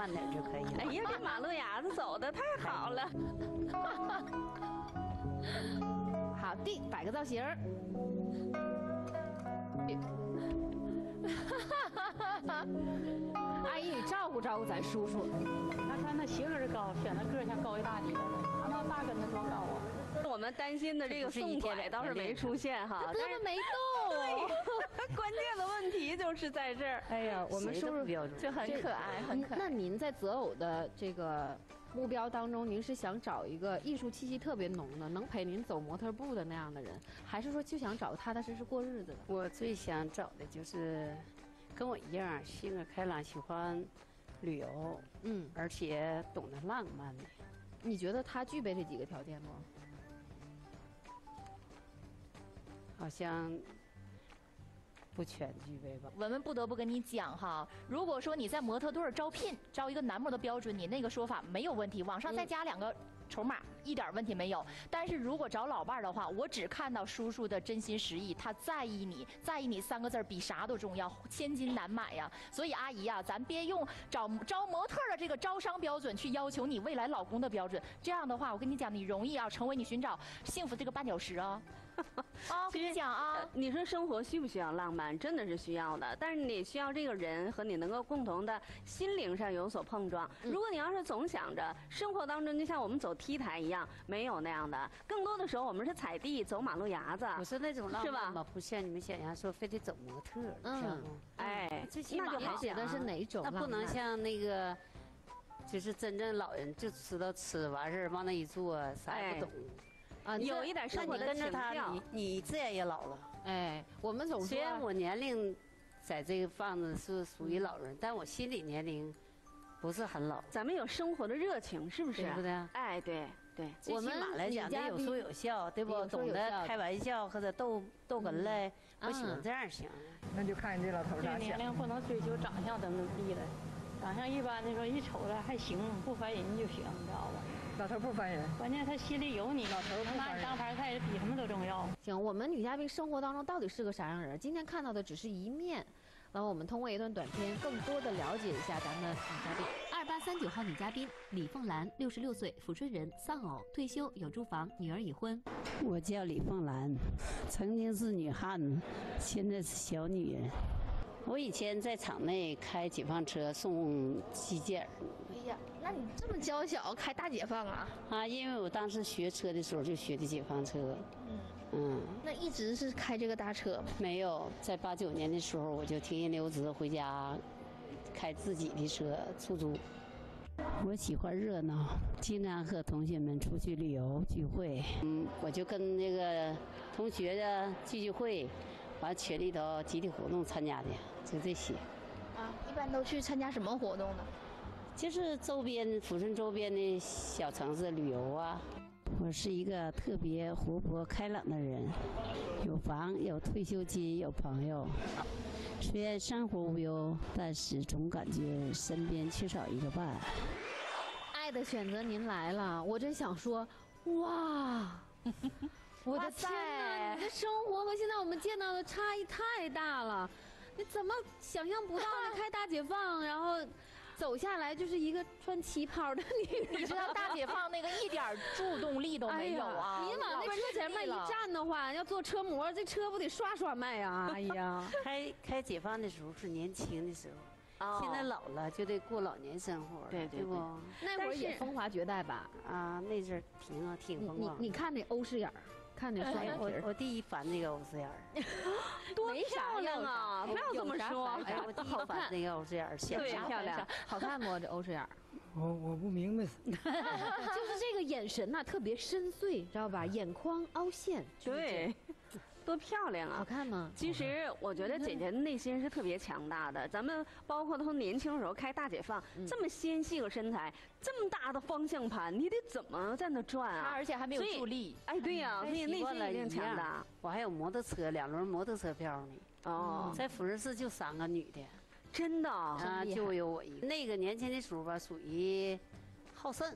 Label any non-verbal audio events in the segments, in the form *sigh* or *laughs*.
慢点就可以了。哎呀，*laughs* 这马路牙子走的太好了。*laughs* 好，的摆个造型儿。*laughs* 阿姨，你照顾照顾咱叔叔。他看他型儿高，显得个儿像高一大截的。他那大跟头多高啊！我们担心的这个宋拐倒是没出现哈，胳膊没动。关键的问题就是在这儿。哎呀，我们收入标准就很可爱，很可爱。那您在择偶的这个目标当中，您是想找一个艺术气息特别浓的，能陪您走模特步的那样的人，还是说就想找踏踏实实过日子的？我最想找的就是跟我一样性格开朗，喜欢旅游，嗯，而且懂得浪漫的。你觉得他具备这几个条件吗？好像不全具备吧。文文不得不跟你讲哈，如果说你在模特队招聘招一个男模的标准，你那个说法没有问题，往上再加两个。筹码一点问题没有，但是如果找老伴儿的话，我只看到叔叔的真心实意，他在意你，在意你三个字比啥都重要，千金难买呀。所以阿姨呀，咱别用找招模特的这个招商标准去要求你未来老公的标准，这样的话，我跟你讲，你容易啊成为你寻找幸福这个绊脚石啊。啊，*laughs* 跟你讲啊，你说生活需不需要浪漫？真的是需要的，但是你需要这个人和你能够共同的心灵上有所碰撞。如果你要是总想着生活当中就像我们走。T 台一样，没有那样的。更多的时候，我们是踩地走马路牙子。我说那种浪漫吧，不像你们想象说非得走模特，嗯，哎，最起码了解的是哪种？那不能像那个，就是真正老人就知道吃完事儿往那一坐，啥也不懂。啊，有一点生活的情调。你你自然也老了。哎，我们总虽然我年龄在这个房子是属于老人，但我心理年龄。不是很老，咱们有生活的热情，是不是？对不对？哎，对对。最起码来讲，得有说有笑，对不？懂得开玩笑或者逗逗哏嘞，我喜欢这样型。那就看你这老头咋想。年龄不能追求长相怎么地了，长相一般的说一瞅着还行，不烦人就行，你知道吧？老头不烦人，关键他心里有你。老头能拿你当盘菜，比什么都重要。行，我们女嘉宾生活当中到底是个啥样人？今天看到的只是一面。那么我们通过一段短片，更多的了解一下咱们女嘉宾。二八三九号女嘉宾李凤兰，六十六岁，抚顺人，丧偶，退休，有住房，女儿已婚。我叫李凤兰，曾经是女汉子，现在是小女人。我以前在厂内开解放车送机件。哎呀，那你这么娇小，开大解放啊？啊，因为我当时学车的时候就学的解放车。嗯。嗯，那一直是开这个大车吗？没有，在八九年的时候我就停业留职回家，开自己的车出租。我喜欢热闹，经常和同学们出去旅游聚会。嗯，我就跟那个同学的聚聚会，完群里头集体活动参加的，就这些。啊，一般都去参加什么活动呢？就是周边抚顺周边的小城市旅游啊。我是一个特别活泼开朗的人，有房有退休金有朋友，虽然生活无忧，但是总感觉身边缺少一个伴。爱的选择，您来了，我真想说，哇，*laughs* 我的天的生活和现在我们见到的差异太大了，你怎么想象不到呢？*laughs* 开大解放，然后。走下来就是一个穿旗袍的女人，你知道大解放那个一点助 *laughs* 动力都没有啊！你往那车前面一站的话，要坐车模，这车不得刷刷卖啊？哎呀，*laughs* 开开解放的时候是年轻的时候，现在老了就得过老年生活，对对不？那会儿也风华绝代吧？啊，那阵儿挺啊挺风光。你你看那欧式眼儿。看着双眼皮我我第一烦那个欧式眼儿，*laughs* 多漂亮啊！不要这么说，哎呀，我第一烦那个欧式眼儿，对，漂亮，好看不？这欧式眼儿，我我不明白，*laughs* 就是这个眼神呐，特别深邃，知道吧？眼眶凹陷，对。多漂亮啊！好看吗？其实我觉得姐姐内心是特别强大的。咱们包括她从年轻时候开大解放，这么纤细个身材，这么大的方向盘，你得怎么在那转啊？而且还没有助力。哎，对呀，所以内心一定强大。我还有摩托车，两轮摩托车票呢。哦，在抚顺市就三个女的，真的啊，就有我一个。那个年轻的时候吧，属于好胜。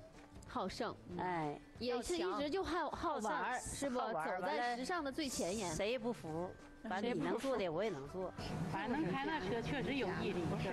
好胜，哎，也是一直就好好玩，是不？走在时尚的最前沿，谁也不服。反正你能做的，我也能做。反正能开那车确实有毅力，不是？